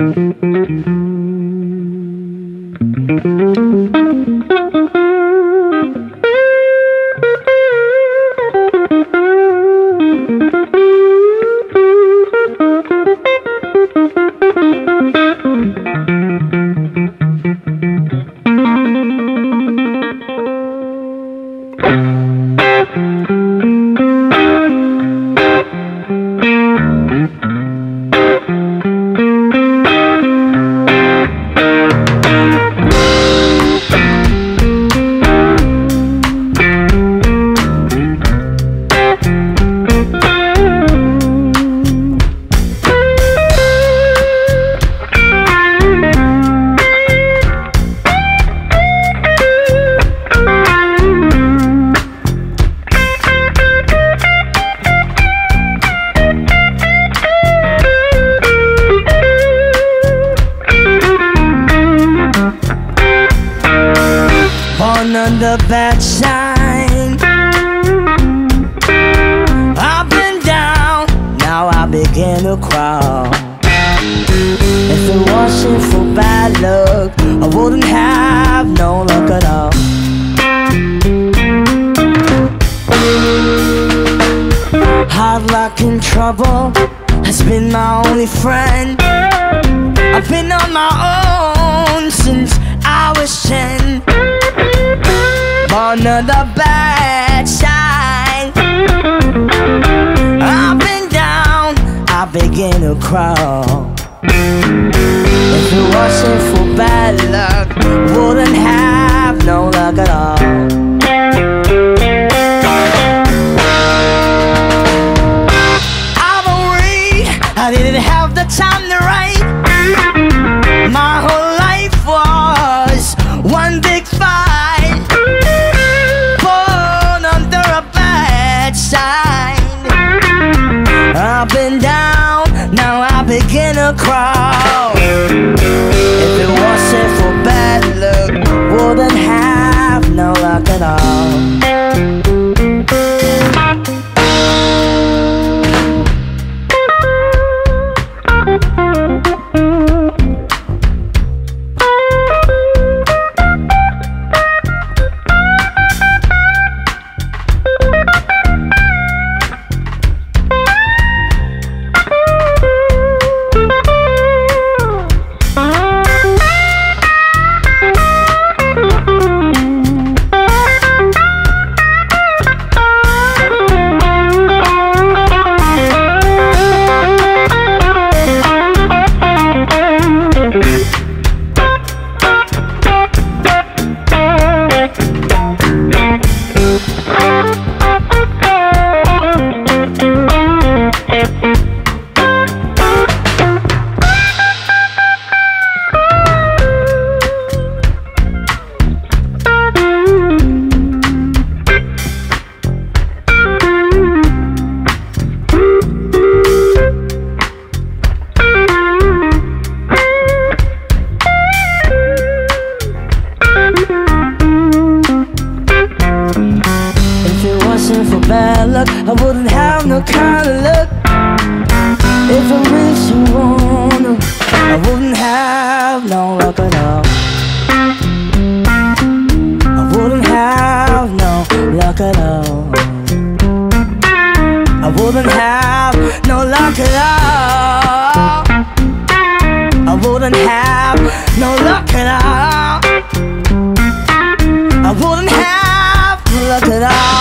under begin to crawl. If it wasn't for bad luck, I wouldn't have no luck at all. Hard luck and trouble has been my only friend. I've been on my own since I was ten. Born on the crawl. If it wasn't for bad luck, wouldn't have no luck at all. I don't read, I didn't have the time to write. My whole life was one big fight. Born under a bad sign. I've been begin to luck, I wouldn't have no kind of luck. If I really wanna, I wouldn't have no luck at all. I wouldn't have no luck at all. I wouldn't have no luck at all. I wouldn't have no luck at all. I wouldn't have no luck at all.